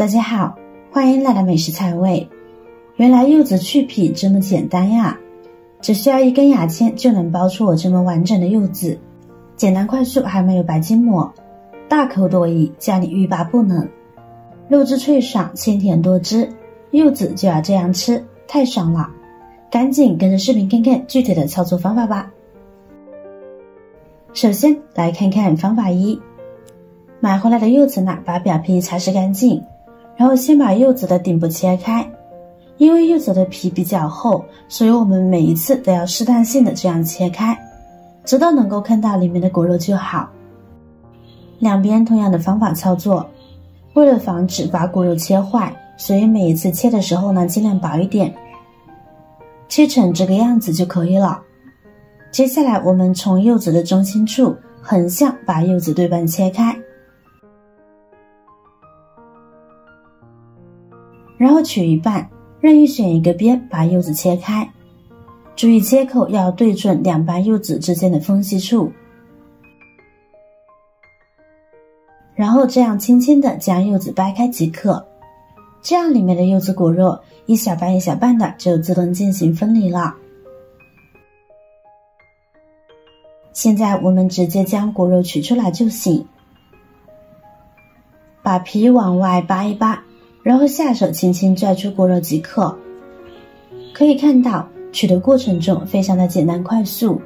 大家好，欢迎来到美食菜味。原来柚子去皮这么简单呀！只需要一根牙签就能剥出我这么完整的柚子，简单快速，还没有白筋膜，大口多颐，叫你欲罢不能。肉质脆爽，清甜多汁，柚子就要这样吃，太爽了！赶紧跟着视频看看具体的操作方法吧。首先来看看方法一，买回来的柚子呢，把表皮擦拭干净。然后先把柚子的顶部切开，因为柚子的皮比较厚，所以我们每一次都要试探性的这样切开，直到能够看到里面的果肉就好。两边同样的方法操作，为了防止把果肉切坏，所以每一次切的时候呢，尽量薄一点，切成这个样子就可以了。接下来我们从柚子的中心处横向把柚子对半切开。然后取一半，任意选一个边，把柚子切开。注意切口要对准两瓣柚子之间的缝隙处。然后这样轻轻的将柚子掰开即可，这样里面的柚子果肉一小半一小半的就自动进行分离了。现在我们直接将果肉取出来就行，把皮往外扒一扒。然后下手轻轻拽出果肉即可。可以看到，取的过程中非常的简单快速，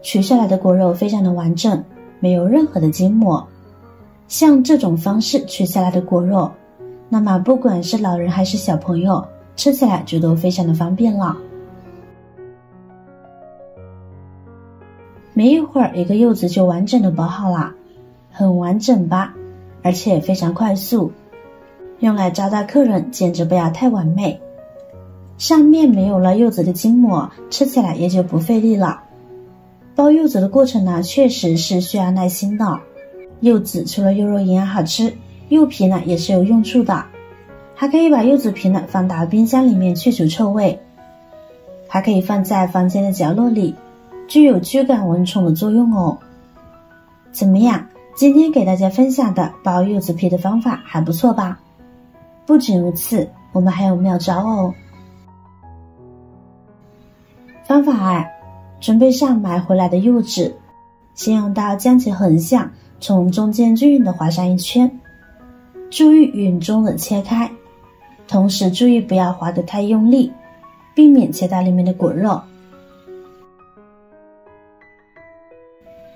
取下来的果肉非常的完整，没有任何的筋膜。像这种方式取下来的果肉，那么不管是老人还是小朋友，吃起来就都非常的方便了。没一会儿，一个柚子就完整的剥好了，很完整吧？而且非常快速。用来招待客人，简直不要太完美。上面没有了柚子的筋膜，吃起来也就不费力了。剥柚子的过程呢，确实是需要耐心的。柚子除了柚肉营养好吃，柚皮呢也是有用处的，还可以把柚子皮呢放到冰箱里面去除臭味，还可以放在房间的角落里，具有驱赶蚊虫的作用哦。怎么样？今天给大家分享的剥柚子皮的方法还不错吧？不仅如此，我们还有妙招哦。方法二：准备上买回来的柚子，先用刀将其横向从中间均匀的划上一圈，注意匀中的切开，同时注意不要划得太用力，避免切到里面的果肉。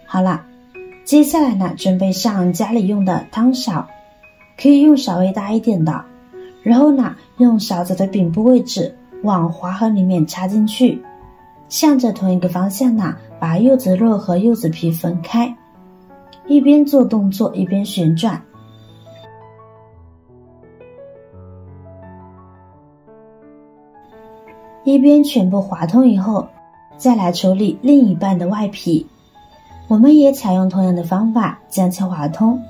好了，接下来呢，准备上家里用的汤勺，可以用稍微大一点的。然后呢，用勺子的柄部位置往划痕里面插进去，向着同一个方向呢，把柚子肉和柚子皮分开，一边做动作一边旋转，一边全部划通以后，再来处理另一半的外皮。我们也采用同样的方法将其划通，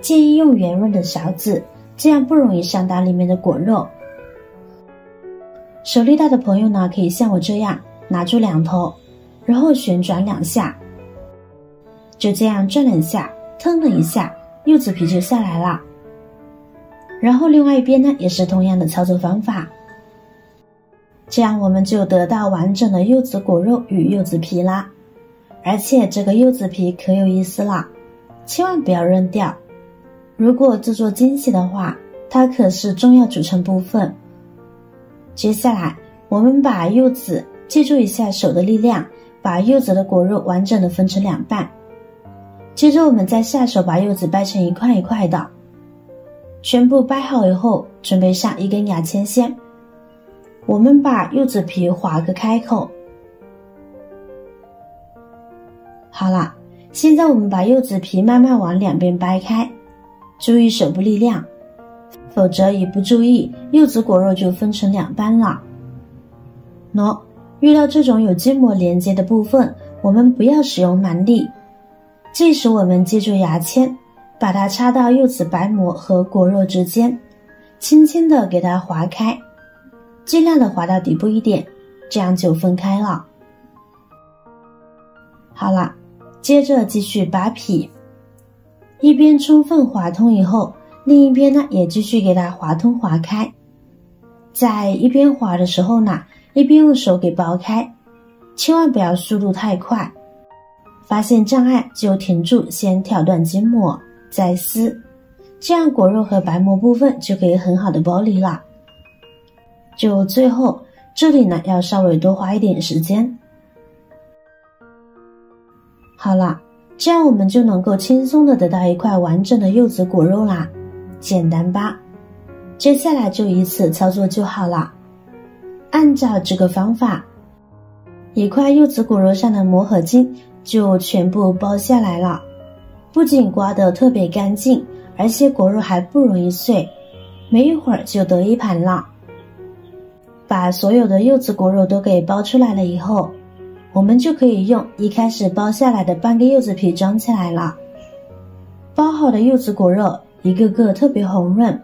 建议用圆润的勺子。这样不容易伤到里面的果肉。手力大的朋友呢，可以像我这样拿住两头，然后旋转两下，就这样转两下，腾的一下，柚子皮就下来了。然后另外一边呢，也是同样的操作方法，这样我们就得到完整的柚子果肉与柚子皮啦。而且这个柚子皮可有意思了，千万不要扔掉。如果制作惊喜的话，它可是重要组成部分。接下来，我们把柚子，记住一下手的力量，把柚子的果肉完整的分成两半。接着，我们再下手把柚子掰成一块一块的。全部掰好以后，准备上一根牙签线，我们把柚子皮划个开口。好了，现在我们把柚子皮慢慢往两边掰开。注意手部力量，否则一不注意，柚子果肉就分成两半了。喏，遇到这种有筋膜连接的部分，我们不要使用蛮力。这时我们借助牙签，把它插到柚子白膜和果肉之间，轻轻的给它划开，尽量的划到底部一点，这样就分开了。好了，接着继续扒皮。一边充分划通以后，另一边呢也继续给它划通划开。在一边划的时候呢，一边用手给剥开，千万不要速度太快。发现障碍就停住，先挑断筋膜，再撕，这样果肉和白膜部分就可以很好的剥离了。就最后这里呢，要稍微多花一点时间。好了，这样我们就能够轻松的得到一块完整的柚子果肉啦，简单吧？接下来就依次操作就好了。按照这个方法，一块柚子果肉上的膜和筋就全部剥下来了，不仅刮得特别干净，而且果肉还不容易碎，没一会儿就得一盘了。把所有的柚子果肉都给剥出来了以后，我们就可以用一开始剥下来的半个柚子皮装起来了。剥好的柚子果肉一个个特别红润，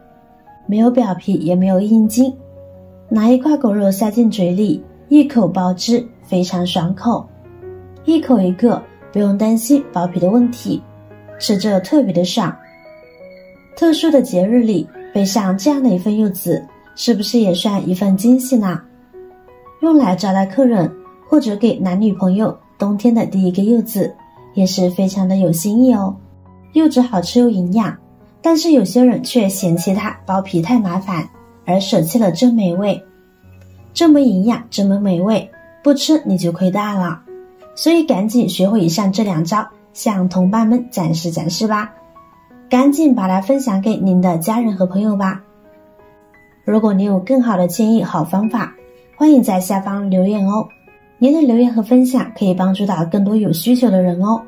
没有表皮也没有硬筋，拿一块果肉塞进嘴里，一口包汁，非常爽口，一口一个，不用担心剥皮的问题，吃着特别的爽。特殊的节日里备上这样的一份柚子。是不是也算一份惊喜呢？用来招待客人，或者给男女朋友冬天的第一个柚子，也是非常的有新意哦。柚子好吃又营养，但是有些人却嫌弃它剥皮太麻烦，而舍弃了这美味。这么营养，这么美味，不吃你就亏大了。所以赶紧学会以上这两招，向同伴们展示展示吧！赶紧把它分享给您的家人和朋友吧！如果你有更好的建议、好方法，欢迎在下方留言哦。您的留言和分享可以帮助到更多有需求的人哦。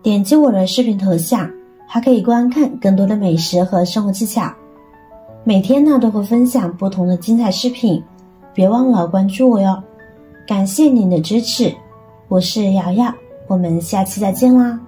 点击我的视频头像，还可以观看更多的美食和生活技巧。每天呢都会分享不同的精彩视频，别忘了关注我哟。感谢您的支持，我是瑶瑶，我们下期再见啦。